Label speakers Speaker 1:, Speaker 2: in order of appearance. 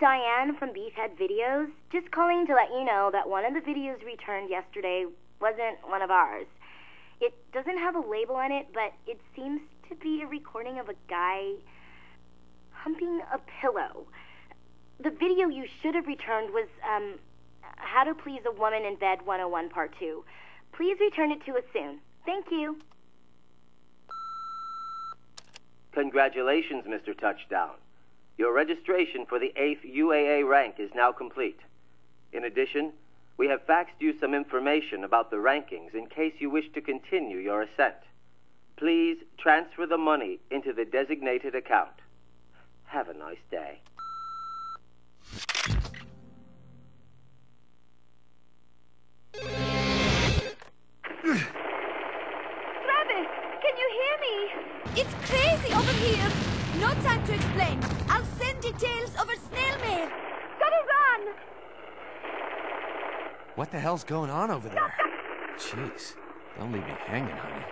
Speaker 1: Diane from Beefhead Videos. Just calling to let you know that one of the videos returned yesterday wasn't one of ours. It doesn't have a label on it, but it seems to be a recording of a guy humping a pillow. The video you should have returned was um, How to Please a Woman in Bed 101 Part 2. Please return it to us soon. Thank you.
Speaker 2: Congratulations, Mr. Touchdown. Your registration for the 8th UAA rank is now complete. In addition, we have faxed you some information about the rankings in case you wish to continue your ascent. Please transfer the money into the designated account. Have a nice day.
Speaker 3: Travis, can you hear me? It's crazy over here. No time to explain. I'll send details over snail mail. Gotta run!
Speaker 4: What the hell's going on over there? Jeez, don't leave me hanging, honey.